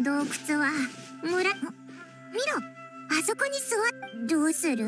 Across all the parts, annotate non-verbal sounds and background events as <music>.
の洞窟は村見ろあそこに座っどうする？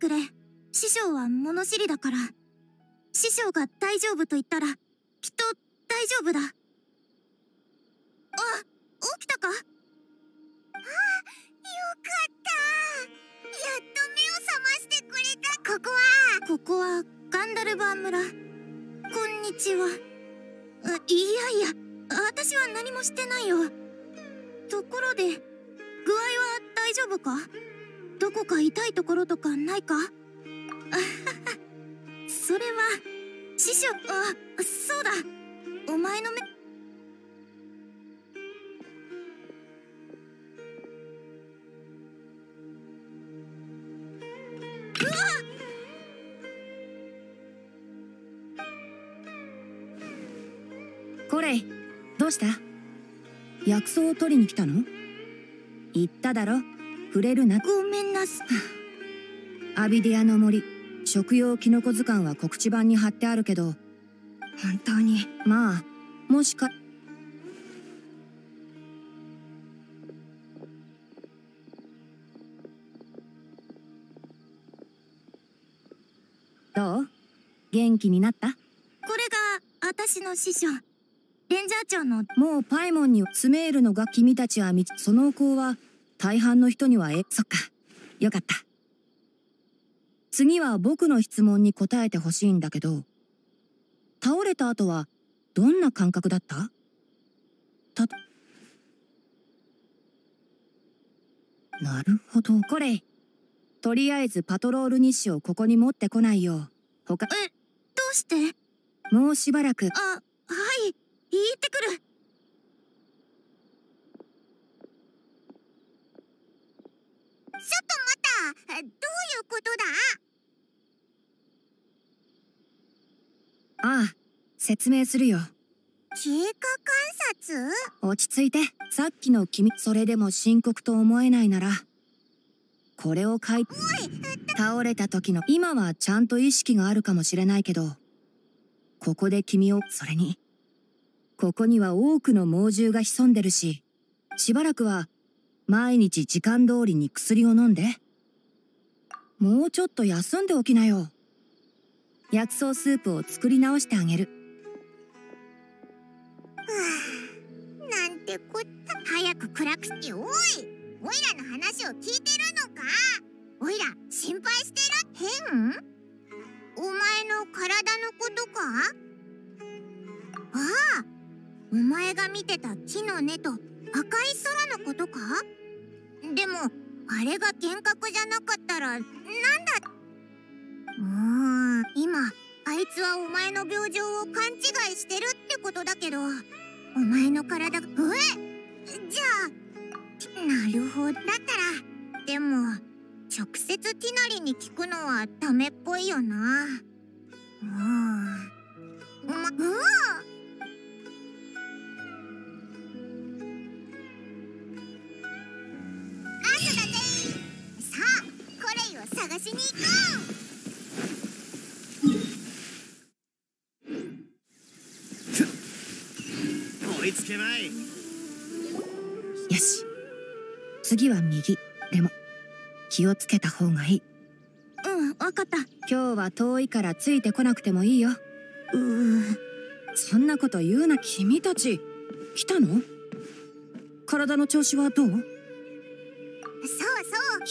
くれ。師匠は物知りだから。師匠が大丈夫と言ったらきっと大丈夫だ。あ起きたか？あよかった。やっと目を覚ましてくれた。ここは。ここはガンダルバー村。こんにちは。いやいや。私は何もしてないよ。ところで具合は大丈夫か？どこか痛いところとかないか？<laughs> それは師匠あそうだ。お前の目。コレイどうした？薬草を取りに来たの？言っただろ。触れるな。ごめんなさアビディアの森食用キノコ図鑑は告知板に貼ってあるけど。本当に。まあもしか。どう？元気になった？これが私の師匠レンジャー長の。もうパイモンにスメールのが君たちはみその子は大半の人にはえそっかよかった。次は僕の質問に答えてほしいんだけど倒れた後はどんな感覚だった？たなるほど。これとりあえずパトロール日誌をここに持ってこないよ。う他えどうして？もうしばらく。あはい行ってくる。ちょっと待ったどういうことだ？ああ説明するよ。経過観察？落ち着いて。さっきの君それでも深刻と思えないなら。これを書いて倒れた時の今はちゃんと意識があるかもしれないけどここで君をそれにここには多くの猛獣が潜んでるししばらくは毎日時間通りに薬を飲んでもうちょっと休んでおきなよ。薬草スープを作り直してあげる。はあなんてこった早く暗くしておい。おいらの話を聞いてるのか。おいら心配してる？変？お前の体のことか？ああお前が見てた木の根と赤い空のことか？でもあれが幻覚じゃなかったらなんだ？もう今あいつはお前の病状を勘違いしてるってことだけどお前の体がえじゃあなるほどだったらでも直接ティナリに聞くのはダメっぽいよな。うん。まうん。探しに行こ追いつけまい。よし。次は右。でも気をつけた方がいい。ううんわかった。今日は遠いからついてこなくてもいいよ。うーそんなこと言うな君たち。来たの？体の調子はどうそう？そう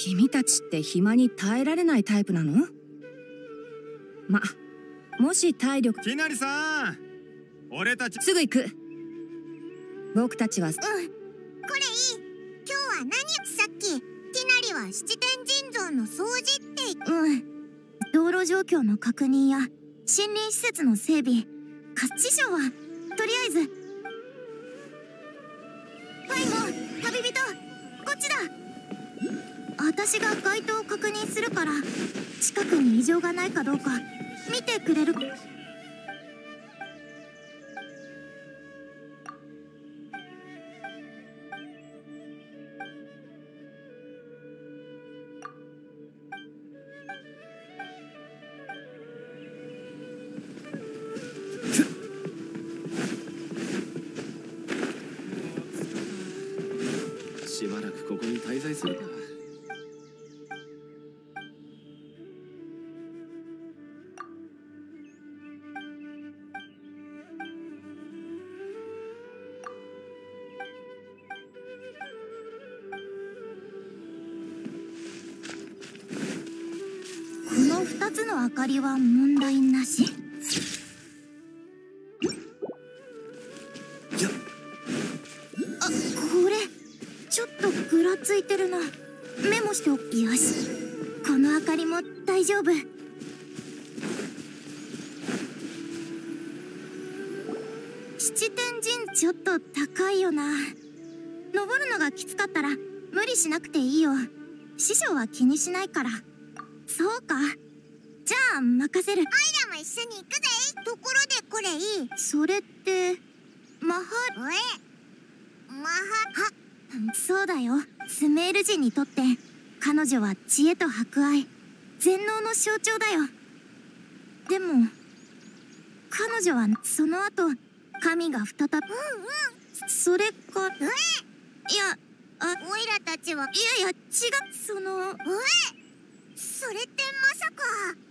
君たちって暇に耐えられないタイプなの？まもし体力きなりさん俺たちすぐ行く。僕たちはうんこれいい。今日は何？さっき。ティナリは七天神像の掃除ってうん。道路状況の確認や森林施設の整備。か師匠はとりあえず私が街灯を確認するから近くに異常がないかどうか見てくれる2つの明かりは問題なし？あこれちょっとぐらついてるな。メモしておきよしこの明かりも大丈夫。七天神ちょっと高いよな。登るのがきつかったら無理しなくていいよ。師匠は気にしないからせる。アイラも一緒に行くぜ。ところでこれいい。それってマハえマハはそうだよ。スメール人にとって彼女は知恵と博愛。全能の象徴だよ。でも彼女はその後神が再びうんうん。それかえいやあオイラたちは。いやいや違う。そのえそれってまさか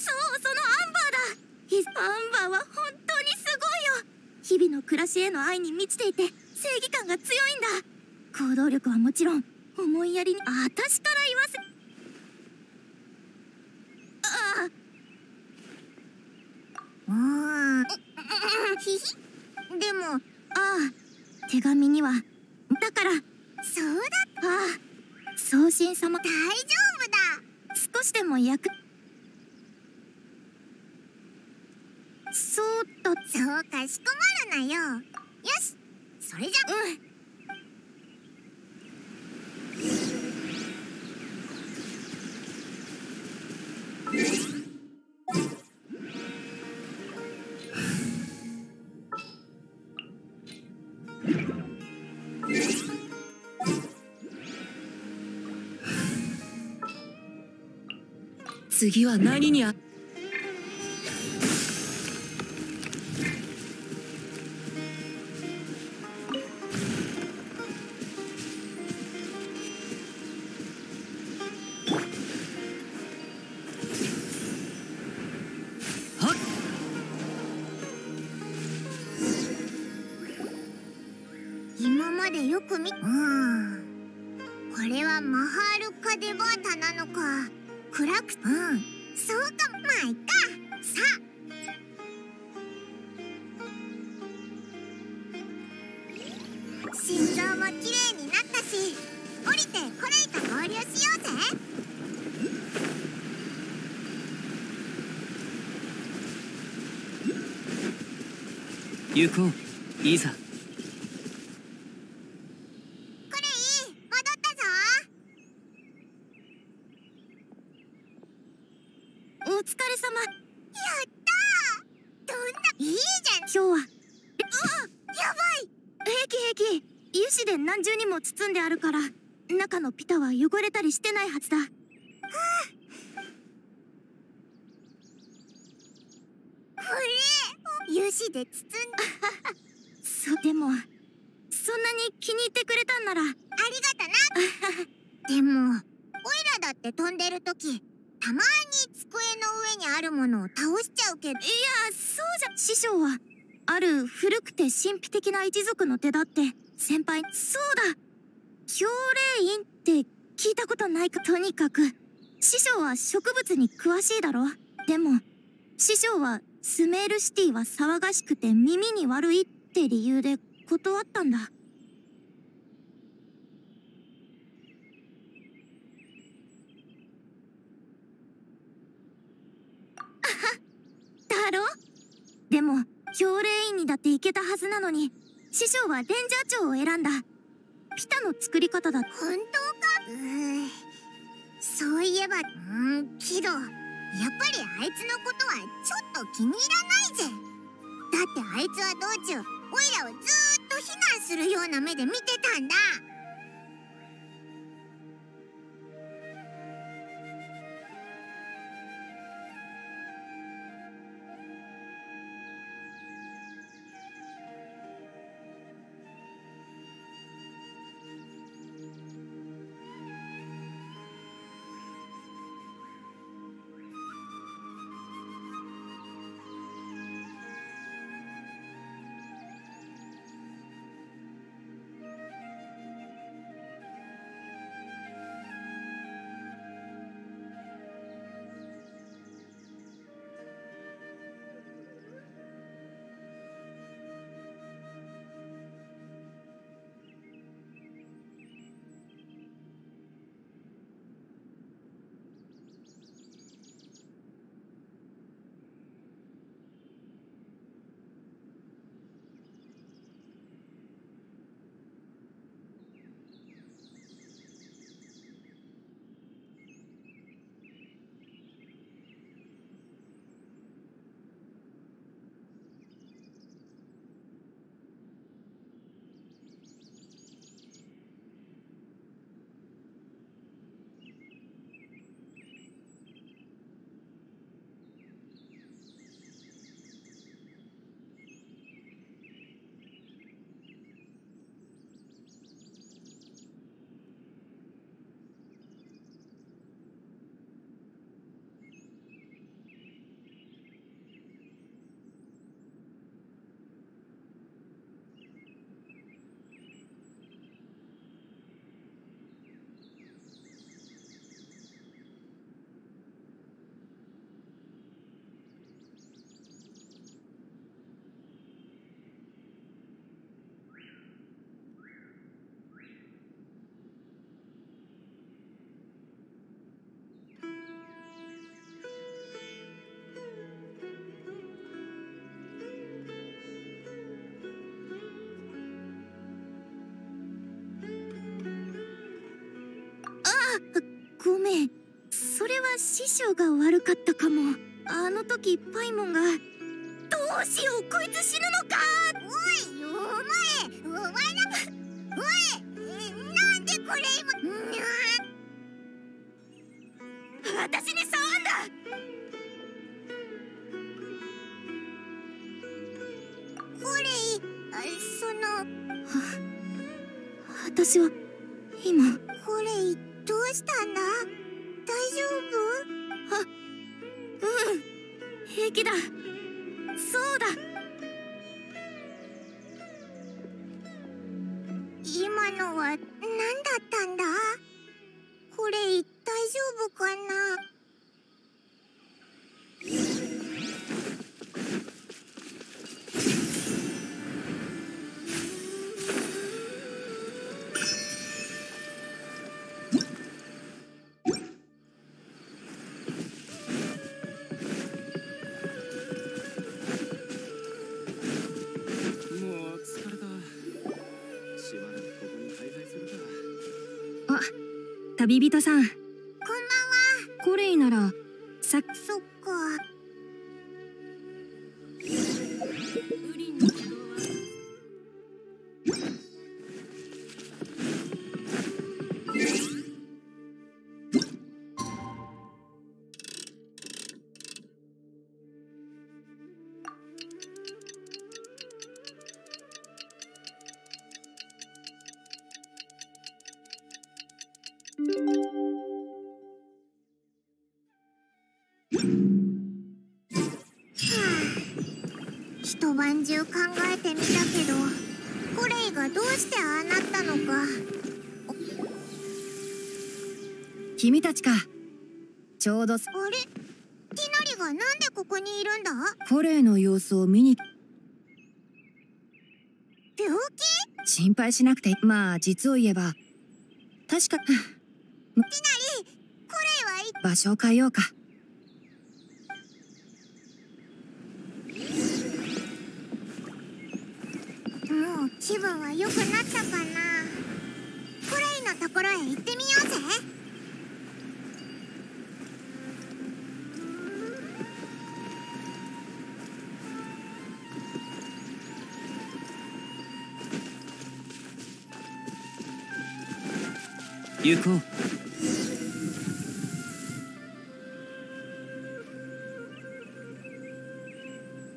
そうそのアンバーだヒアンバーは本当にすごいよ日々の暮らしへの愛に満ちていて正義感が強いんだ。行動力はもちろん思いやりにあ私から言わせああもうひひ。でもああ手紙にはだからそうだああ送信様。大丈夫だ。少しでも役そうとそうかしこまるなよ。よし。それじゃ。うん。次は何にあまでよく見うん。これはマハールカ派手バータなのか。暗くうん。そうかまあいっか。さあ。心臓も綺麗になったし降りてコレイと合流しようぜ。行こういい包んであるから中のピタは汚れたりしてないはずだ。はあこれ？油脂で包んだそうでもそんなに気に入ってくれたんなら。ありがとな。でもオイラだって飛んでる時たまに机の上にあるものを倒しちゃうけど。いやそうじゃ。師匠はある古くて神秘的な一族の手だって先輩そうだ氷霊院って聞いたことないか。とにかく師匠は植物に詳しいだろ。でも師匠はスメールシティは騒がしくて耳に悪いって理由で断ったんだ。<laughs> だろ？でも氷霊院にだって行けたはずなのに師匠はレンジャー長を選んだ。ピタの作り方だ。本当か？うん。そういえばうんけどやっぱりあいつのことはちょっと気に入らないぜ。だってあいつは道中オイラをずっと非難するような目で見てたんだ。ごめん。それは師匠が悪かったかも。あの時パイモンがどうしようこいつ死ぬのか。おいお前お前なんかおいなんでこれ今私に触んだ。これその。は私は今。旅人さん。一晩中考えてみたけどコレイがどうしてああなったのか。君たちか。ちょうど。あれ？ティナリがなんでここにいるんだ？コレイの様子を見に。病気？心配しなくて。まあ実を言えば。確か。ティナリコレイは場所を変えようかもう気分は良くなったかな？コレイのところへ行ってみようぜ。行こう。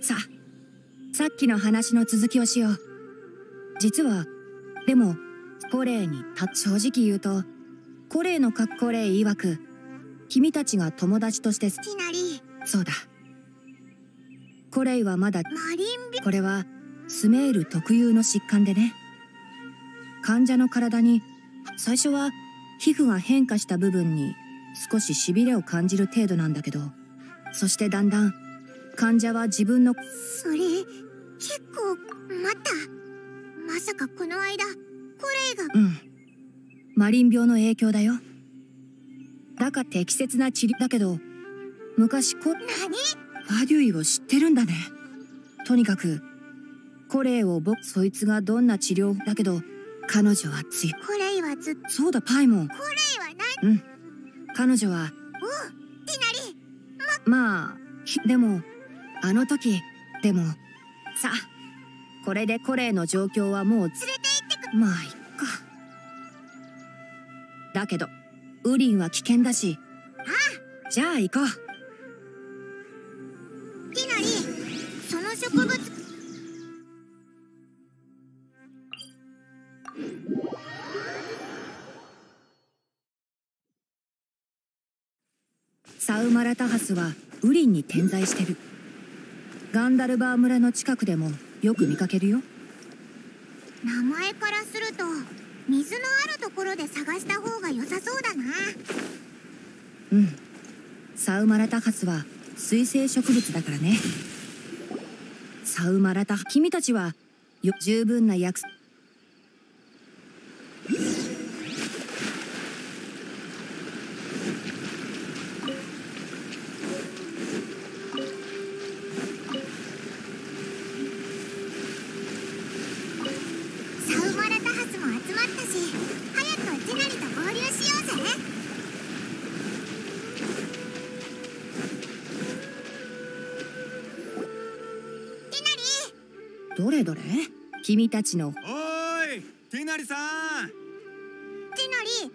ささっきの話の続きをしよう。実はでもコレイにた正直言うとコレイの格好レイ曰く君たちが友達としてそうだ。コレイはまだこれはスメール特有の疾患でね。患者の体に最初は皮膚が変化した部分に少ししびれを感じる程度なんだけどそしてだんだん患者は自分のそれ結構待ったまさかこの間コレイが。うん。マリン病の影響だよ。だから適切な治療だけど昔こ何？ファデュイを知ってるんだね。とにかくコレイを僕そいつがどんな治療だけど彼女は強い。コレイはずっと。そうだパイモン。コレイは何？うん。彼女はおティナリままあでもあの時でもさあこれでコレイの状況はもう連れて行ってくまあいっか。だけどウリンは危険だし。ああ。じゃあ行こう。ティナリその植物。サウマラタハスはウリンに点在してる。ガンダルバー村の近くでもよく見かけるよ。名前からすると水のあるところで探した方が良さそうだな。うん。サウマラタハスは水生植物だからね。サウマラタ君たちはよ十分な約束れどれ？君たちの。おいティナリさん。ティナリ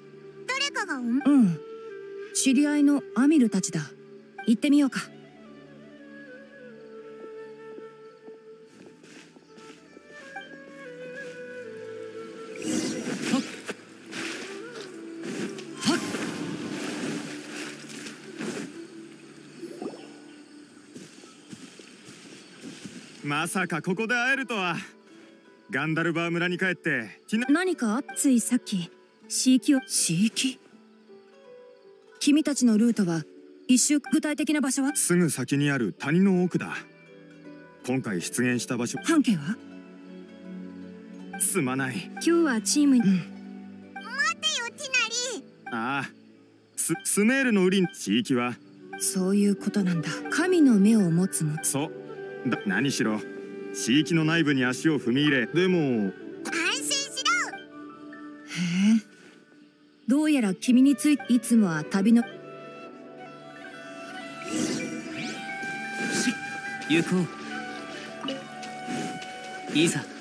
誰かがうん。知り合いのアミルたちだ。行ってみようかまさかここで会えるとは。ガンダルバー村に帰って何かついさっき。シーキをシーキ？君たちのルートは一周具体的な場所は？すぐ先にある谷の奥だ。今回出現した場所。半径は？すまない。今日はチームに、うん、待てよティナリああ。ススメールのウリン地域は。そういうことなんだ。神の目を持つもそう。だ何しろ地域の内部に足を踏み入れでも安心しろ！へえ。どうやら君についていつもは旅の行こう。いざス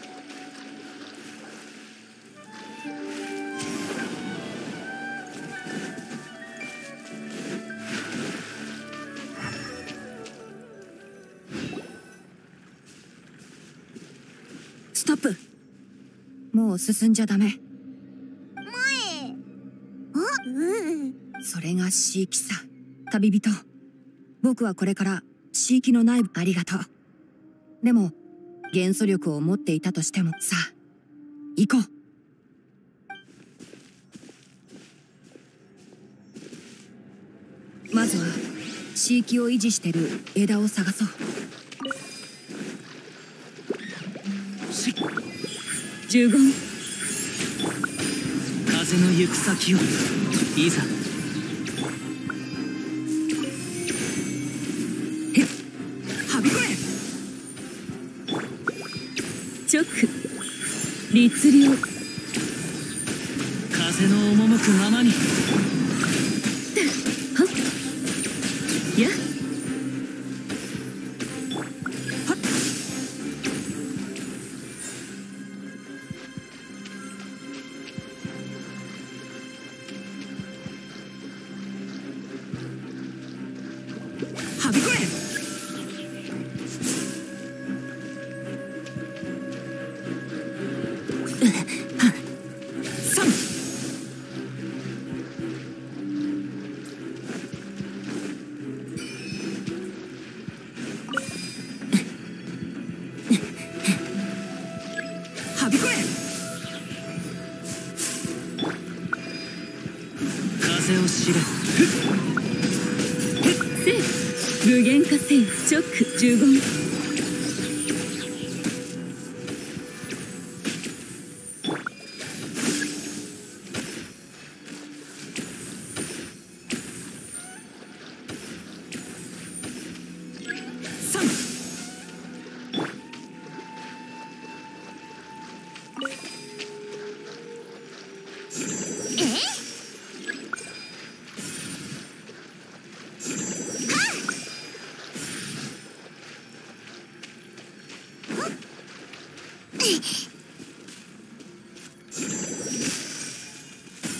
進んじゃダメ。前。あ？うん。それがシーキさ旅人。僕はこれから地域の内部。ありがとう。でも元素力を持っていたとしてもさあ行こう。まずは地域を維持してる枝を探そう十分風の行く先を。いざ。直。律令。風の赴くままに。do them.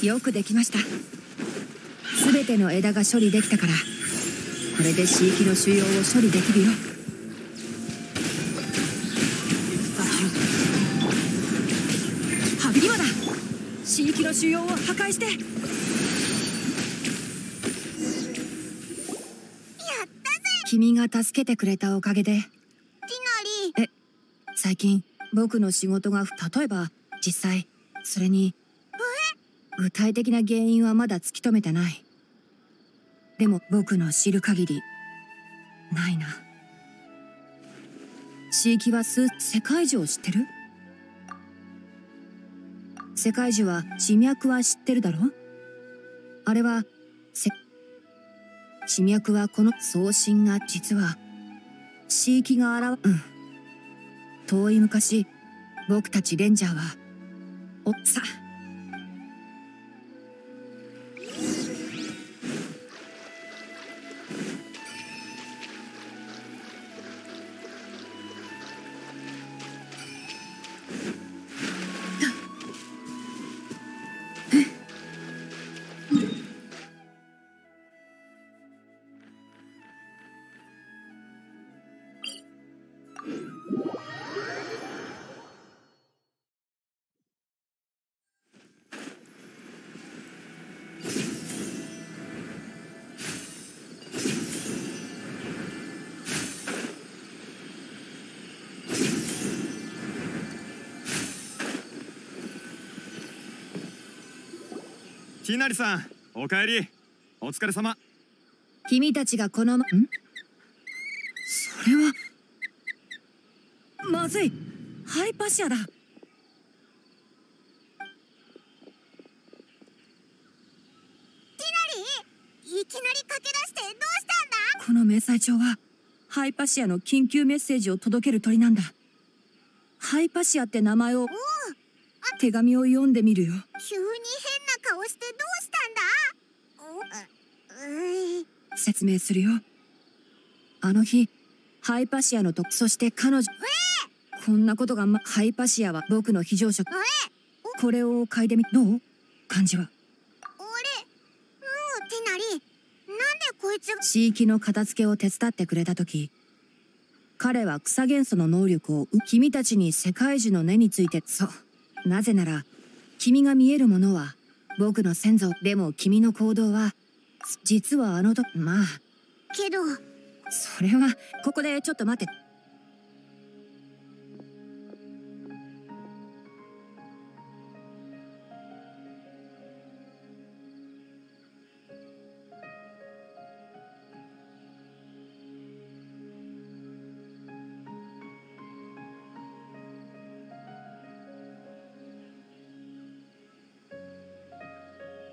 よくできました。全ての枝が処理できたから。これで飼育の腫瘍を処理できるよ。ハビリマだ。飼育の腫瘍を破壊して。やったぜ。君が助けてくれたおかげで。ティナリえ最近僕の仕事が例えば実際それに具体的な原因はまだ突き止めてない。でも僕の知る限りないな。地域は数世界樹を知ってる？世界樹は地脈は知ってるだろ？あれは地脈はこの送信が実は地域が現うん。遠い昔僕たちレンジャーはおっさきなりさんおかえり。お疲れ様。君たちがこのまん？それはまずい。ハイパシアだ。いきなり駆け出してどうしたんだ？この明細帳はハイパシアの緊急メッセージを届ける鳥なんだ。ハイパシアって名前を手紙を読んでみるよ。急に変な顔してどうしたんだうう説明するよ。あの日ハイパシアのとそして彼女こんなことが、ま、ハイパシアは僕の非常食。これを嗅いでみどう？感じは。俺もうテナリなんでこいつが？地域の片付けを手伝ってくれた時彼は草元素の能力を君たちに世界樹の根についてそうなぜなら君が見えるものは僕の先祖。でも君の行動は実はあのとまあ。けどそれはここでちょっと待って。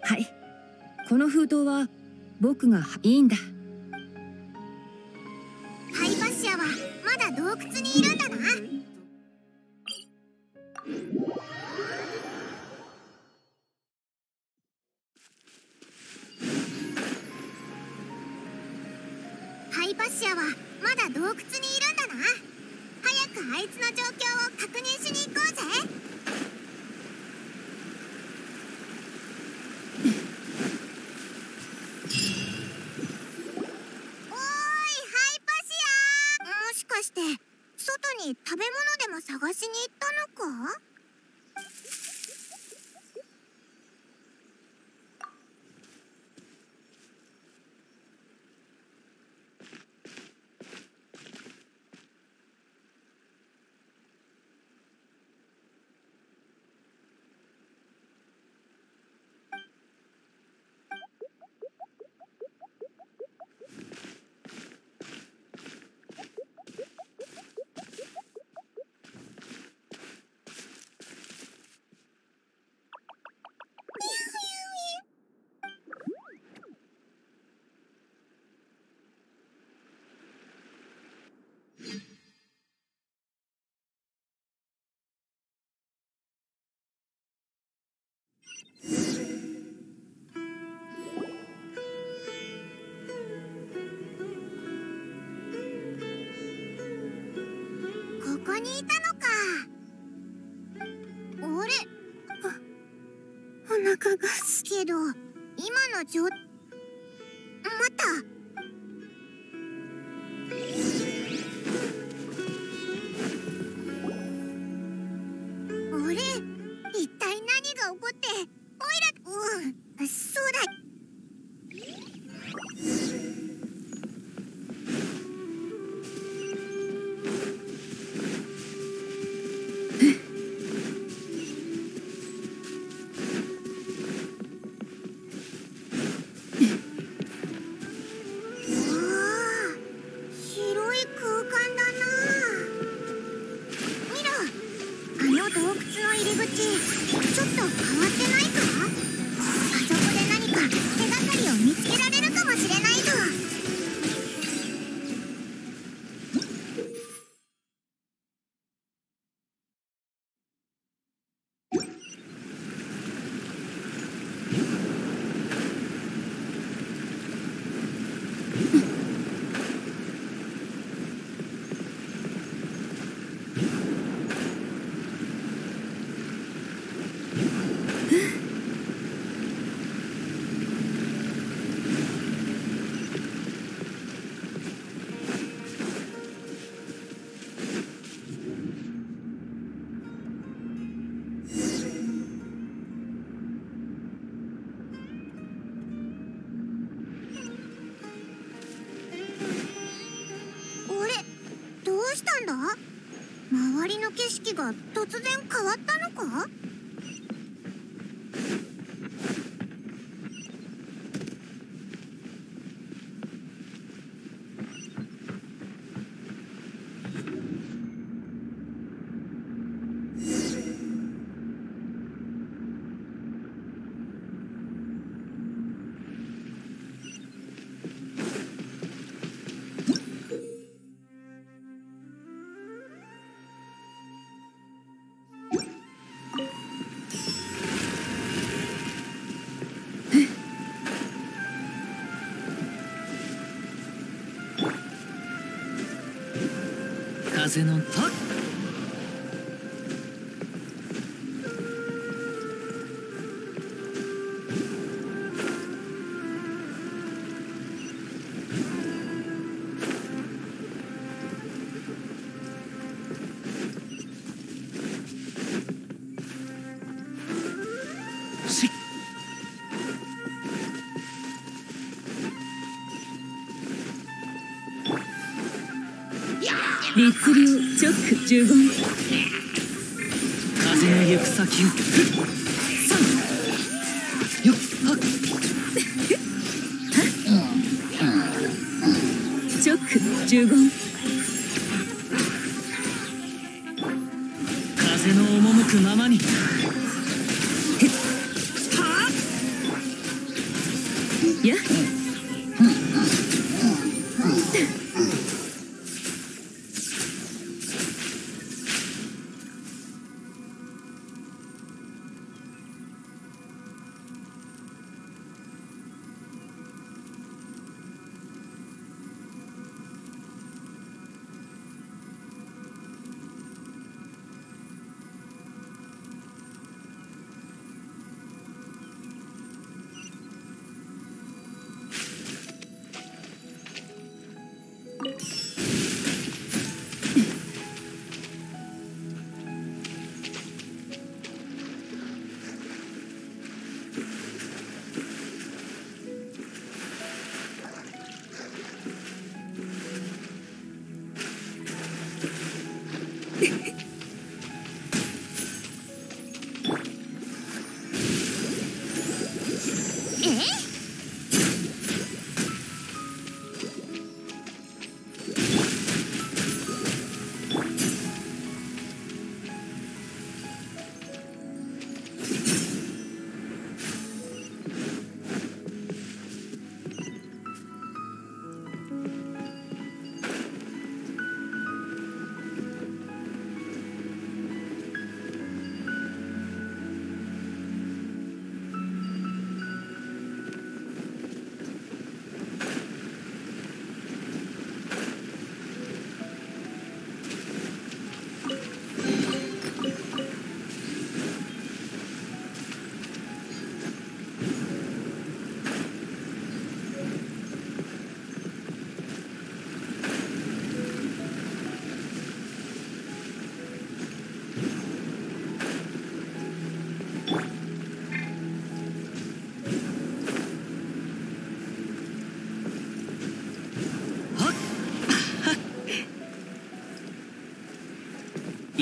はい。この封筒は僕がいいんだ。にいたのか。あれ？お腹がすけど。今の状まが突然変わった風のはっ十分。風の行く先をよっ。はっ。チョック十分。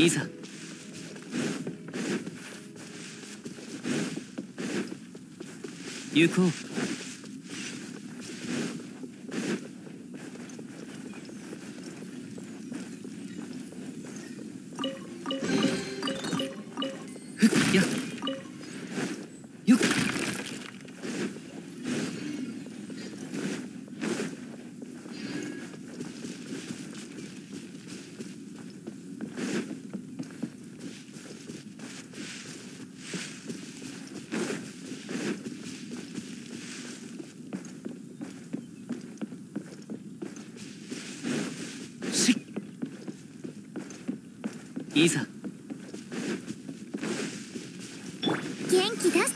いざ。行こう。いざ元気出し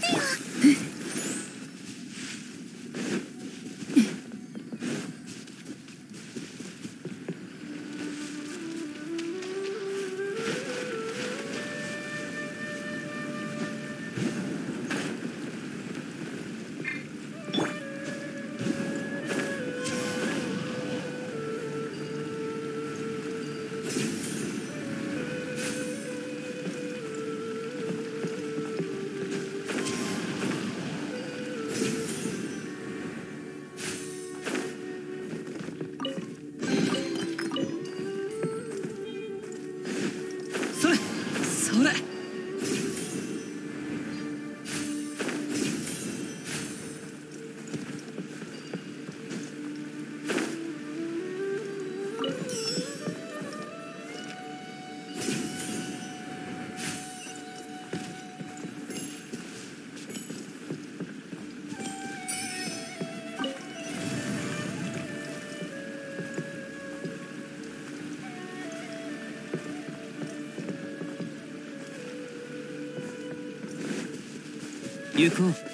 行こう。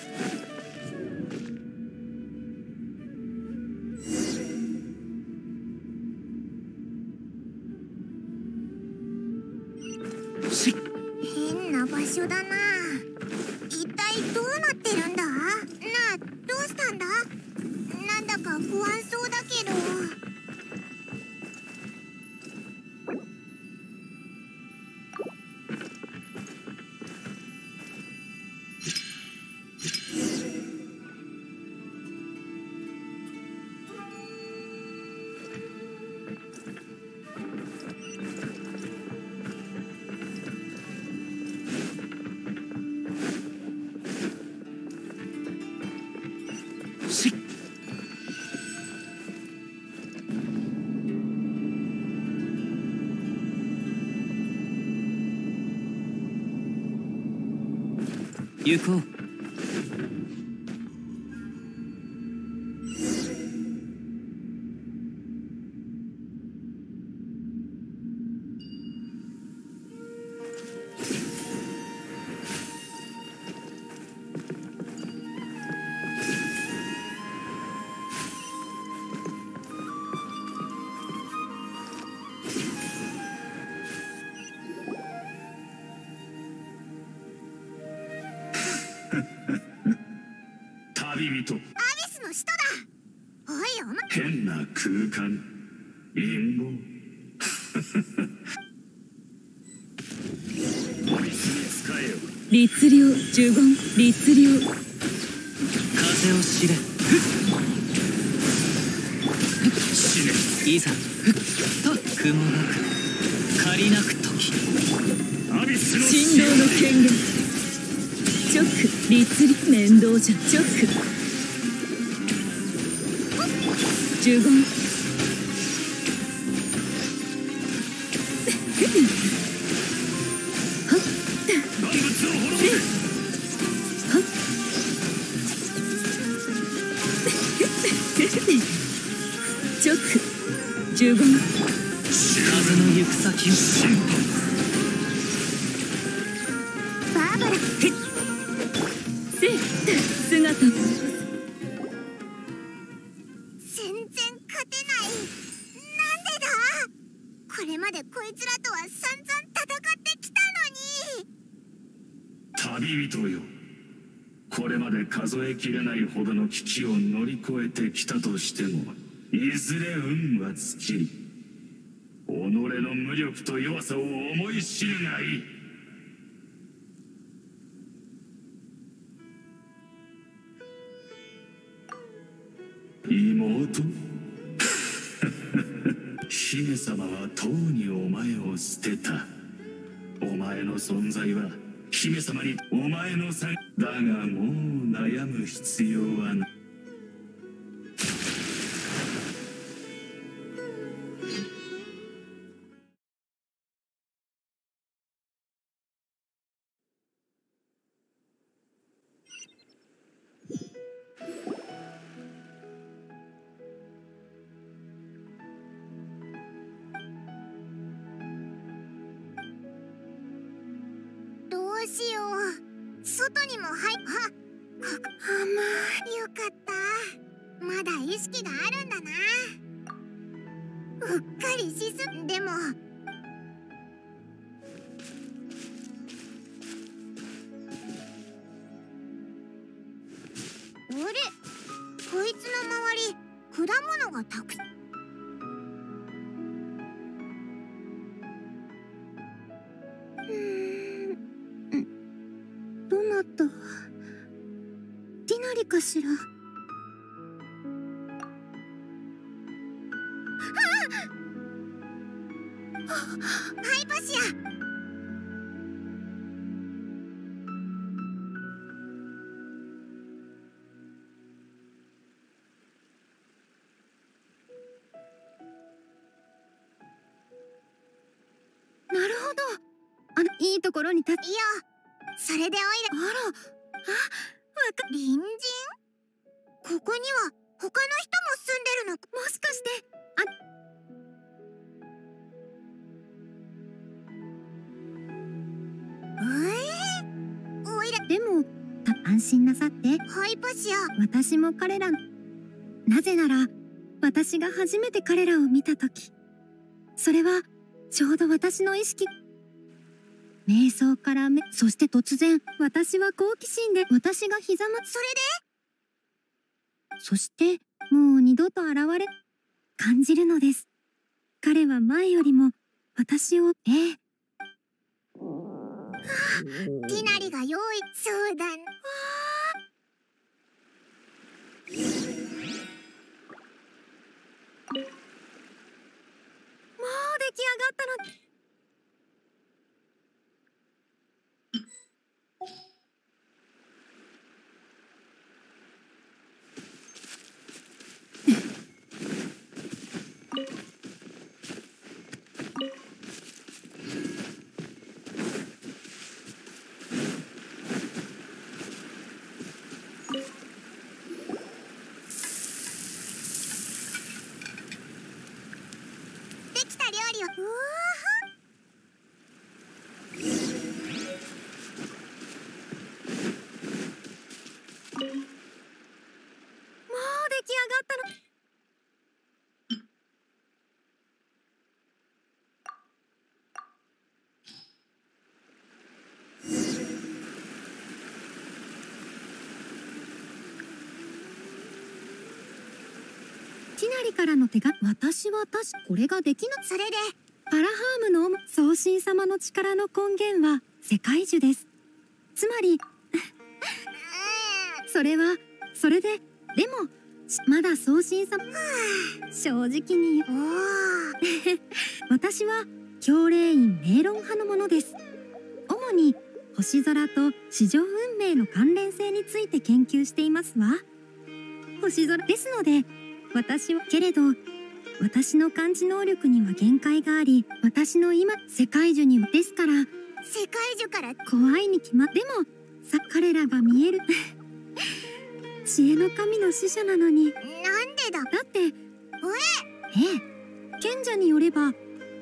行こう空間。陰謀。<laughs> 律令呪言律令。風を知れ。死ね。いざと雲なく借りなく時。アビスの振動の権限。チョック律令面倒じゃ。チョック呪言万物を滅ぼせチョック呪言風の行く先を危機を乗り越えてきたとしてもいずれ運は尽きる。己の無力と弱さを思い知るがいい。妹？<laughs> 姫様はとうにお前を捨てた。お前の存在は姫様にお前のさだがもう悩む必要はない。しらあハイパシア。なるほど。あのいいところに立つ。いやそれでおいら。あら。あわか隣人？ここには他の人も住んでるの。もしかして。ええおい。らでもた安心なさって。ハイパシア。私も彼らなぜなら私が初めて彼らを見た時。それはちょうど私の意識。瞑想から目そして突然私は好奇心で私が膝まそれで？そしてもう二度と現れ感じるのです。彼は前よりも私をええ。ティナリが用意そうだわもう出来上がったのティナリからの手紙私は確かこれができなそれでパラハームの送信様の力の根源は世界樹です。つまり <laughs> それはそれででもまだ送信様正直に <laughs> 私は教霊院迷論派のものです。主に星空と市場運命の関連性について研究していますわ。星空ですので私はけれど私の感知能力には限界があり私の今世界樹にはですから世界樹から？怖いに決までもさ彼らが見える。<laughs> 知恵の神の使者なのに。なんでだ？だってえ？え賢者によれば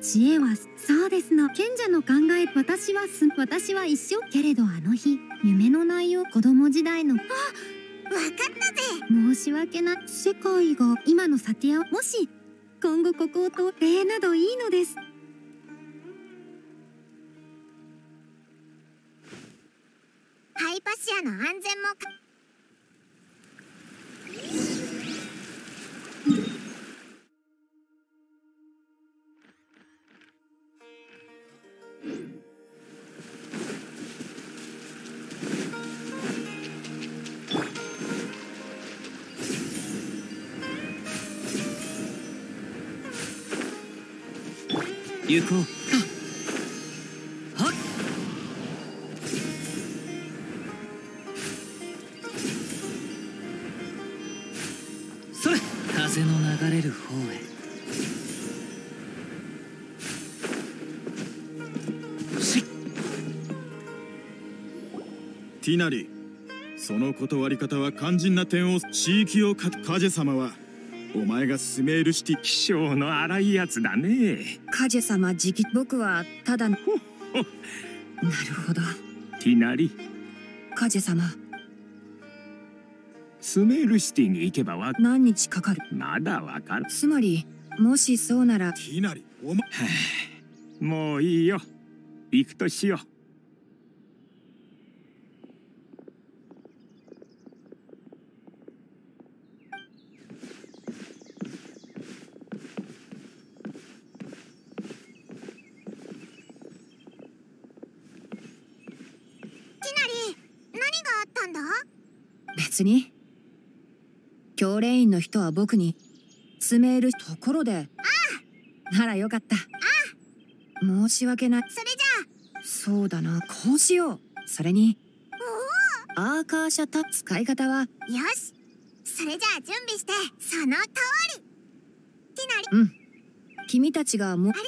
知恵はそうですの。賢者の考え私はす私は一生けれどあの日夢の内容子供時代のあわかったぜ。申し訳ない世界が今のサティアもし今後ここと礼などいいのです。ハイパシアの安全も行こう。は？っそれ風の流れる方へ。ティナリその断り方は肝心な点を地域をかカジェ様はお前がスメールシティ気性の荒いやつだね。カジェ様直僕はただのなるほど。ティナリカジェ様。スメールシティに行けばわ何日かかる。まだわかる。つまりもしそうなら。ティナリお前。もういいよ。行くとしよう別に。教練員の人は僕に詰めるところでああならよかった。ああ申し訳ない。それじゃあ。そうだなこうしよう。それにアーカーシャタ使い方はよし。それじゃあ準備してその通り。ティナリうん。君たちがもありが